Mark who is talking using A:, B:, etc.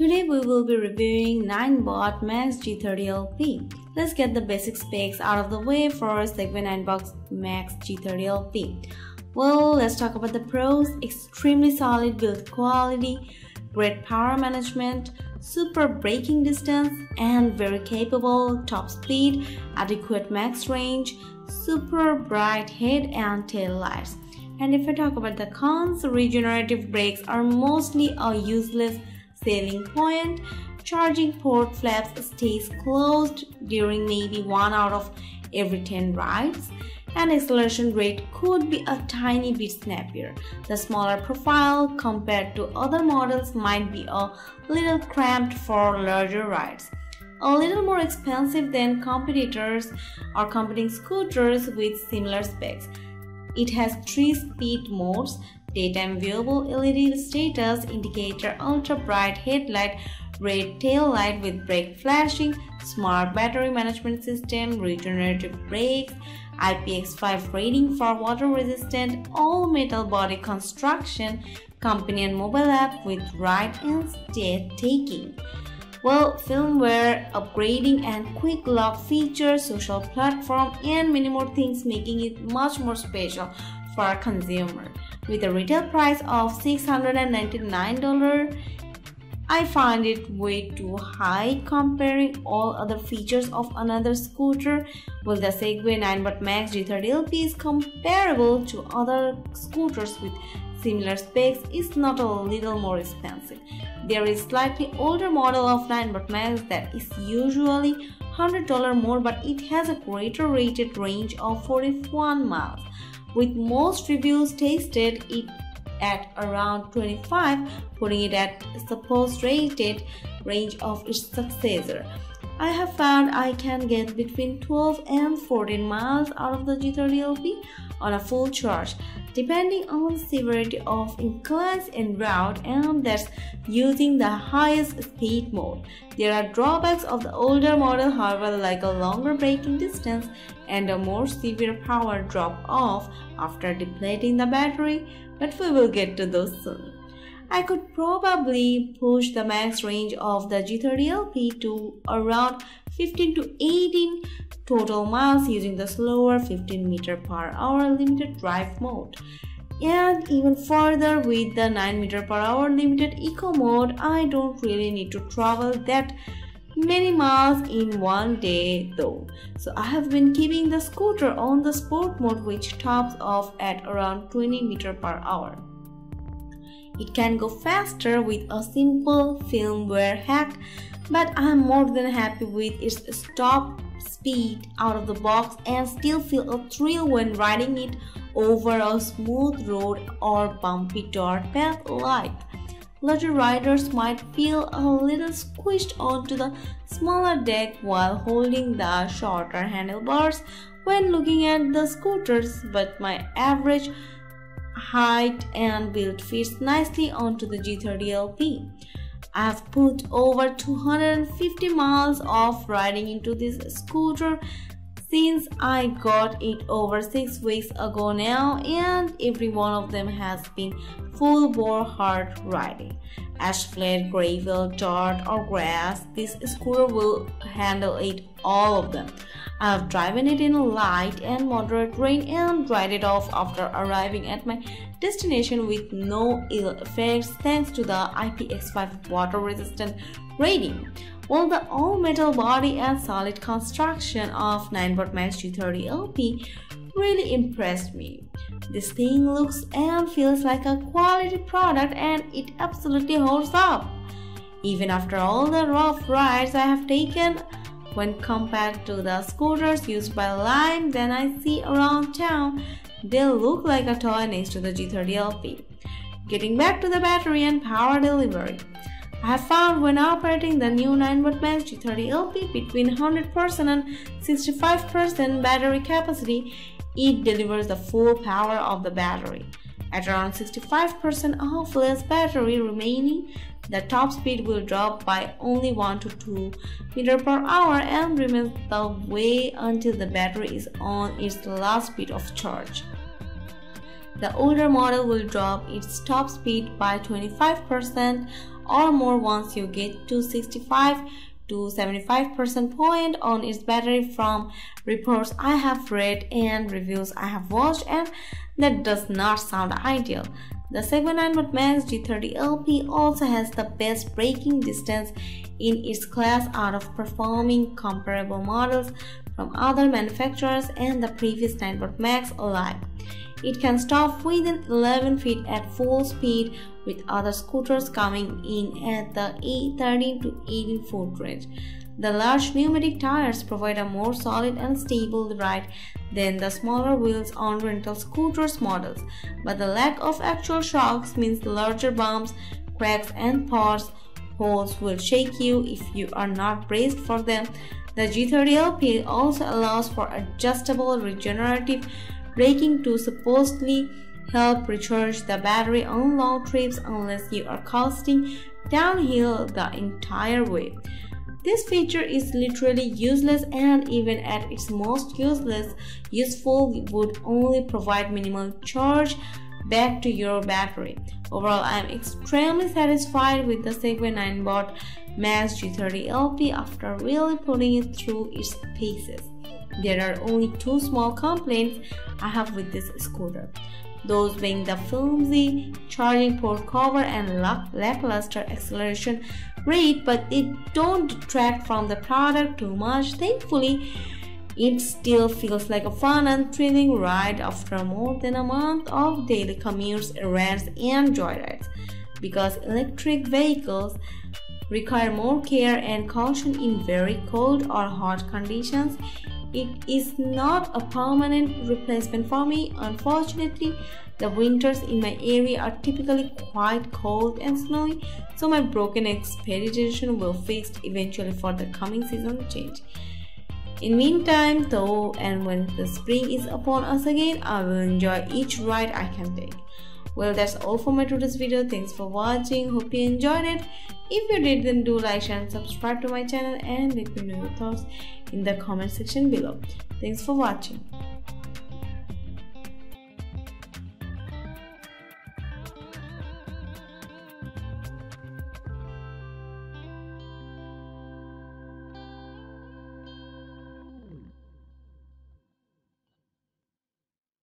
A: Today we will be reviewing Ninebot Max G30LP. Let's get the basic specs out of the way for Segway Ninebot Max G30LP. Well, let's talk about the pros. Extremely solid build quality, great power management, super braking distance, and very capable top speed, adequate max range, super bright head and tail lights. And if I talk about the cons, regenerative brakes are mostly a useless selling point. Charging port flaps stays closed during maybe 1 out of every 10 rides and acceleration rate could be a tiny bit snappier. The smaller profile compared to other models might be a little cramped for larger rides. A little more expensive than competitors or competing scooters with similar specs. It has three speed modes daytime viewable LED status indicator, ultra bright headlight, red tail light with brake flashing, smart battery management system, regenerative brakes, IPX5 rating for water resistant, all metal body construction, companion mobile app with ride and state taking. Well, firmware, upgrading and quick lock features, social platform and many more things making it much more special for a consumer. With a retail price of $699, I find it way too high comparing all other features of another scooter. While the Segway Ninebot Max G30LP is comparable to other scooters with similar specs, it's not a little more expensive. There is slightly older model of Ninebot Max that is usually $100 more but it has a greater rated range of 41 miles with most reviews tasted it at around 25, putting it at supposed rated range of its successor. I have found I can get between 12 and 14 miles out of the G30LP on a full charge depending on severity of inclines and route and that's using the highest speed mode. There are drawbacks of the older model however like a longer braking distance and a more severe power drop off after depleting the battery but we will get to those soon. I could probably push the max range of the G30LP to around 15 to 18 total miles using the slower 15 meter per hour limited drive mode. And even further with the 9 meter per hour limited eco mode, I don't really need to travel that many miles in one day though. So I have been keeping the scooter on the sport mode which tops off at around 20 meter per hour. It can go faster with a simple firmware hack, but I'm more than happy with its stop speed out of the box and still feel a thrill when riding it over a smooth road or bumpy dirt path like. Larger riders might feel a little squished onto the smaller deck while holding the shorter handlebars when looking at the scooters, but my average height and build fits nicely onto the G30LP. I have put over 250 miles of riding into this scooter since I got it over 6 weeks ago now and every one of them has been full bore hard riding. Ash flat, gravel, dirt or grass, this scooter will handle it all of them. I have driven it in light and moderate rain and dried it off after arriving at my destination with no ill effects thanks to the IPX5 water resistant rating. While the all metal body and solid construction of Ninebot Max G30LP really impressed me. This thing looks and feels like a quality product and it absolutely holds up. Even after all the rough rides I have taken, when compared to the scooters used by Lime then I see around town, they look like a toy next to the G30LP. Getting back to the battery and power delivery. I have found when operating the new Ninebot Max G30LP between 100% and 65% battery capacity, it delivers the full power of the battery. At around 65% of less battery remaining, the top speed will drop by only 1 to 2 meter per hour and remains the way until the battery is on its last bit of charge. The older model will drop its top speed by 25% or more once you get to 65 to 75% point on its battery from reports I have read and reviews I have watched and that does not sound ideal. The Segway Ninebot Max G30 LP also has the best braking distance in its class out of performing comparable models from other manufacturers and the previous Ninebot Max alike. It can stop within 11 feet at full speed with other scooters coming in at the 13 to 18 foot range. The large pneumatic tires provide a more solid and stable ride than the smaller wheels on rental scooters models, but the lack of actual shocks means the larger bumps, cracks, and pots holes will shake you if you are not braced for them. The G30LP also allows for adjustable regenerative braking to supposedly help recharge the battery on long trips unless you are coasting downhill the entire way. This feature is literally useless and even at its most useless, useful would only provide minimal charge back to your battery. Overall, I am extremely satisfied with the Segway Ninebot Max G30 LP after really putting it through its paces. There are only two small complaints I have with this scooter. Those being the flimsy charging port cover and lackluster acceleration rate, but it don't detract from the product too much. Thankfully, it still feels like a fun and thrilling ride after more than a month of daily commutes, errands, and joyrides. Because electric vehicles require more care and caution in very cold or hot conditions, it is not a permanent replacement for me. Unfortunately, the winters in my area are typically quite cold and snowy, so my broken expedition will fix eventually for the coming season change. In meantime, though, and when the spring is upon us again, I will enjoy each ride I can take. Well, that's all for my today's video. Thanks for watching. Hope you enjoyed it. If you did, then do like, share, and subscribe to my channel and let me know your thoughts in the comment section below. Thanks for watching.